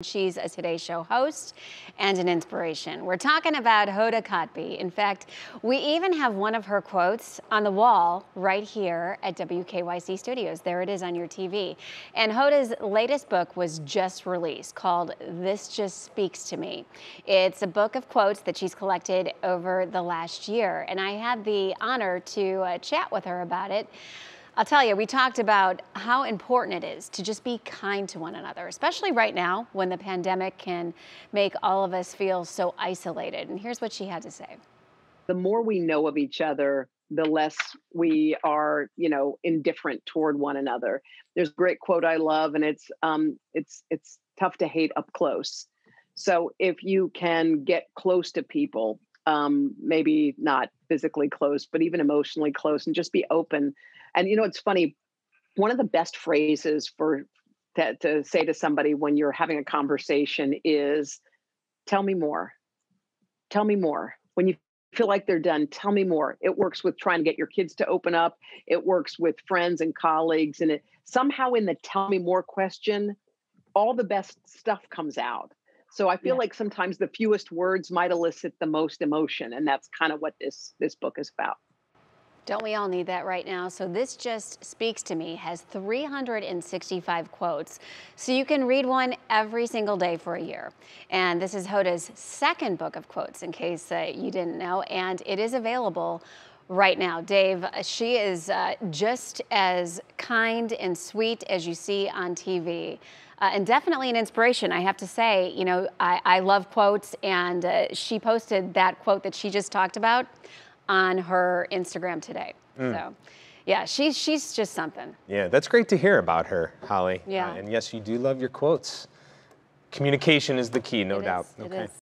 She's a Today Show host and an inspiration. We're talking about Hoda Kotb. In fact, we even have one of her quotes on the wall right here at WKYC Studios. There it is on your TV. And Hoda's latest book was just released called This Just Speaks to Me. It's a book of quotes that she's collected over the last year. And I had the honor to uh, chat with her about it. I'll tell you, we talked about how important it is to just be kind to one another, especially right now when the pandemic can make all of us feel so isolated. And here's what she had to say. The more we know of each other, the less we are, you know, indifferent toward one another. There's a great quote I love, and it's um, it's it's tough to hate up close. So if you can get close to people, um, maybe not physically close, but even emotionally close, and just be open and you know, it's funny. One of the best phrases for to, to say to somebody when you're having a conversation is, "Tell me more." Tell me more. When you feel like they're done, tell me more. It works with trying to get your kids to open up. It works with friends and colleagues, and it somehow in the "tell me more" question, all the best stuff comes out. So I feel yeah. like sometimes the fewest words might elicit the most emotion, and that's kind of what this this book is about. Don't we all need that right now? So this just speaks to me has 365 quotes. So you can read one every single day for a year. And this is Hoda's second book of quotes in case uh, you didn't know. And it is available right now. Dave, uh, she is uh, just as kind and sweet as you see on TV. Uh, and definitely an inspiration. I have to say, you know, I, I love quotes, and uh, she posted that quote that she just talked about on her Instagram today. Mm. So, yeah, she's she's just something. Yeah, that's great to hear about her, Hollie. Yeah. Uh, and yes, you do love your quotes. Communication is the key, no it doubt. Is, okay.